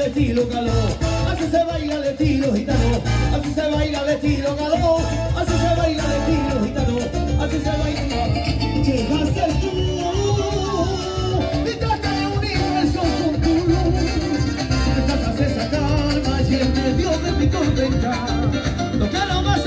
estilo caló, así se baila el estilo gitano, así se baila el estilo caló, así se baila el estilo gitano, así se baila. Llegaste tú y trata de universo con tu luz, tratas esa calma y el medio de mi contenta, no quiero más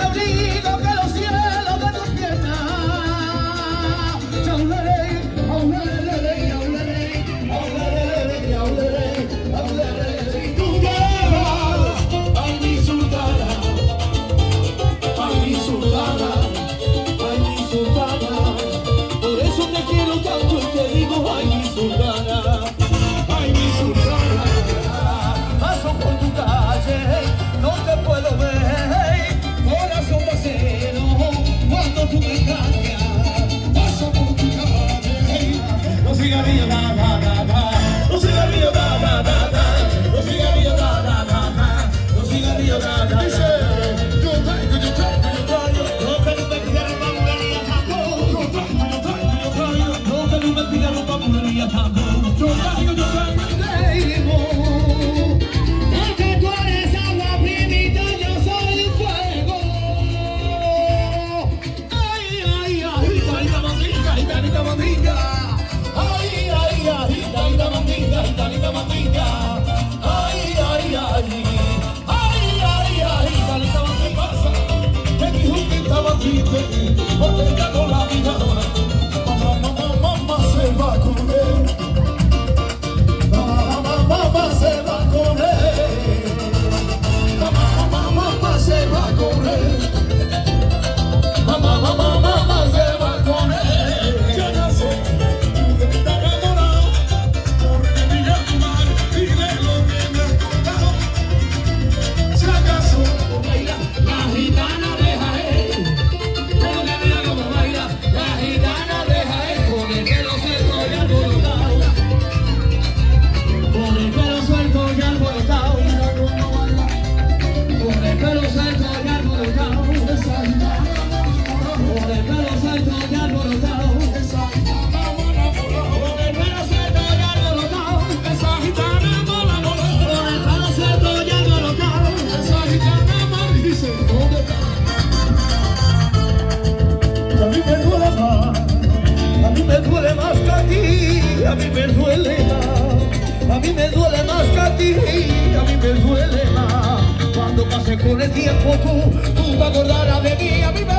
We gotta bigger, bigger, A mí me duele más, a mí me duele más que a ti, a mí me duele más. Cuando pase con el tiempo tú, tú te acordarás de mí, a mí me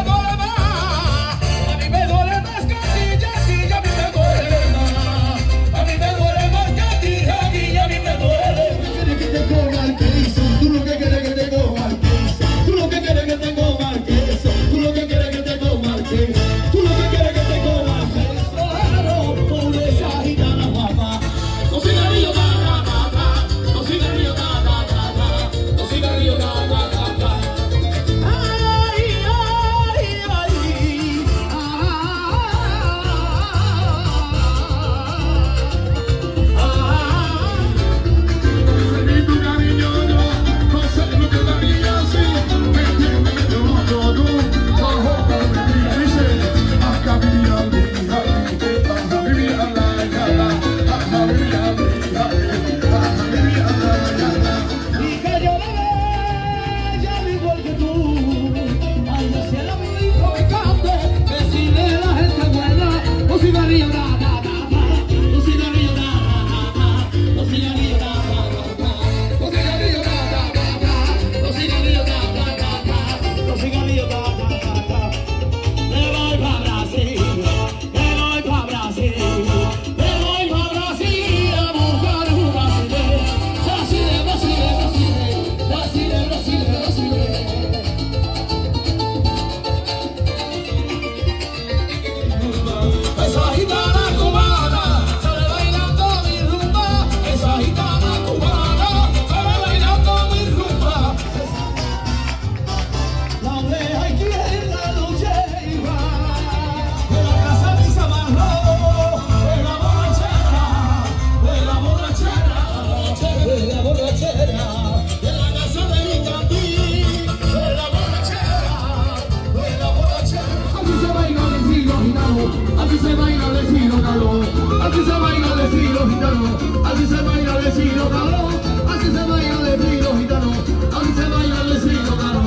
se baila de filo gitano, así se baila de filo caro, así se baila de filo gitano, así se baila de filo caro,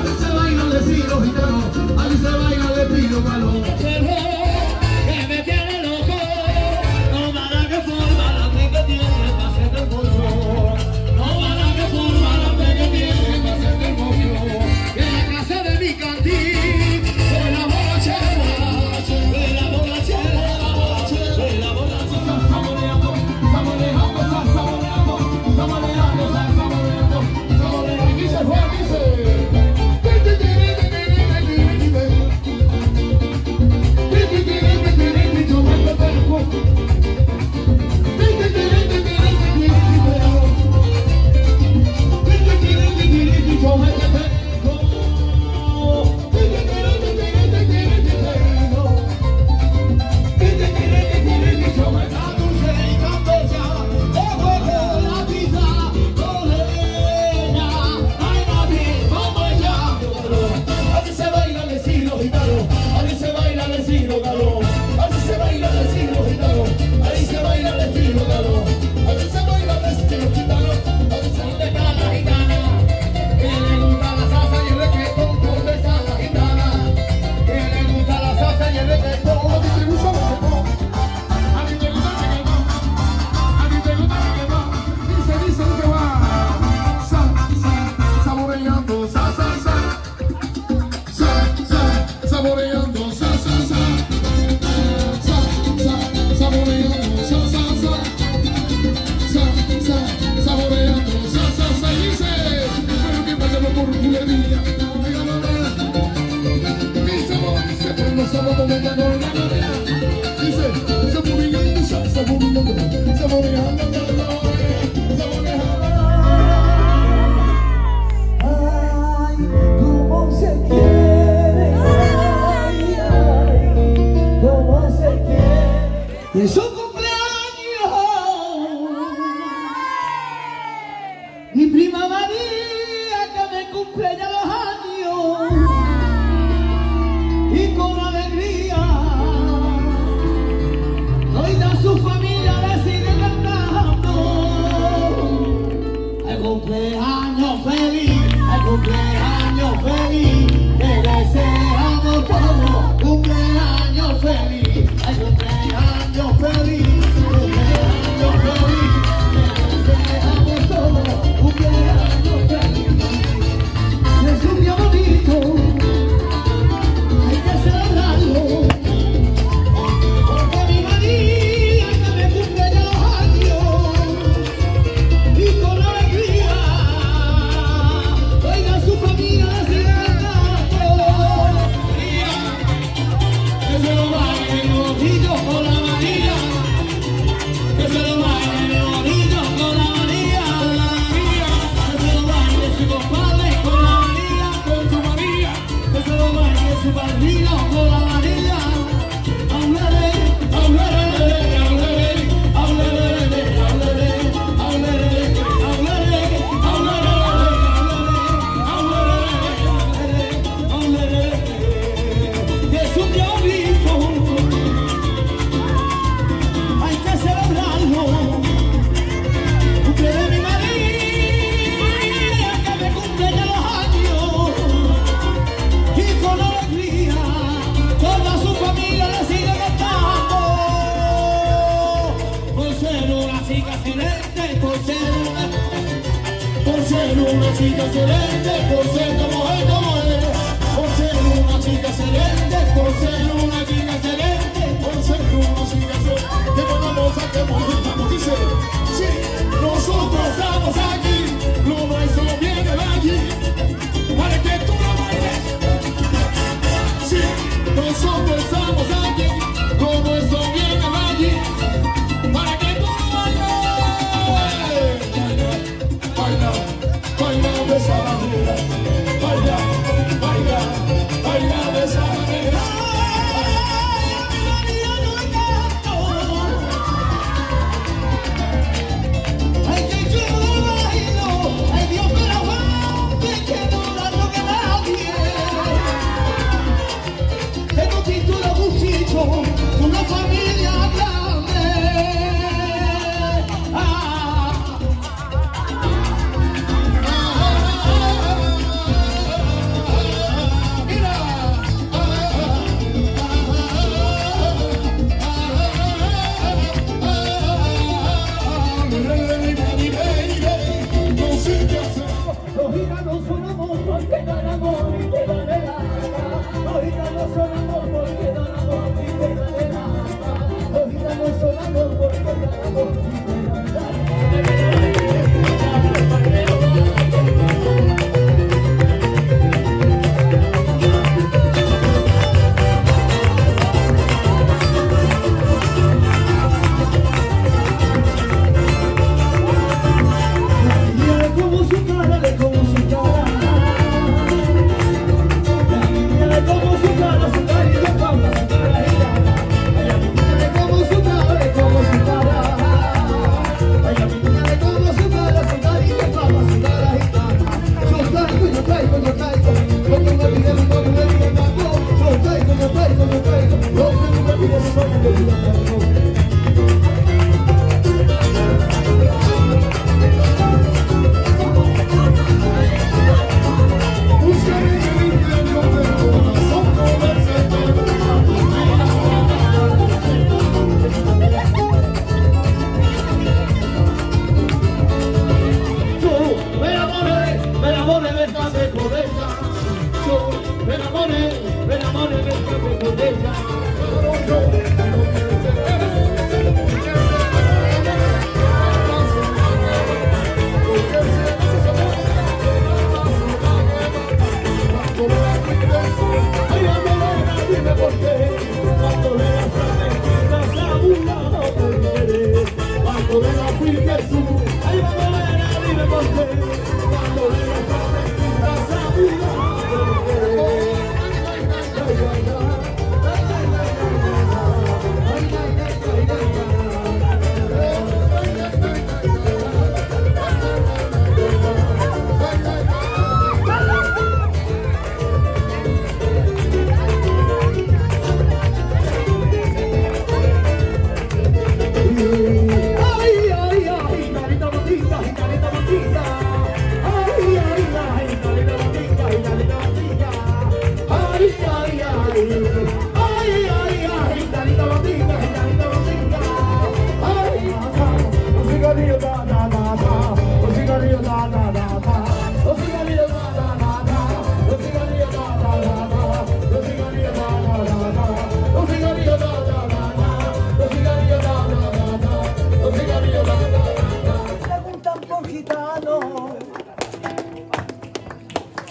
así se baila de filo gitano, así se baila de filo caro. salsa, saboreando salsa, pero que pasemos por culería. Mi sabor se prende sábado de la gorgonera. Dice, saboreando salsa, saboreando, saboreando, saboreando. Ay, cómo se quiere, ay, ay, cómo se quiere. Y eso por ser una, por ser una chica excelente, por ser como es, como es, por ser una chica excelente, por ser una chica excelente, por ser una chica excelente, que podamos que podamos, pues dice, sí, nosotros estamos aquí, lo nuestro viene de allí, para que tú lo bailes, sí, nosotros home.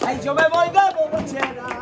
Ay, yo me voy de borrachera.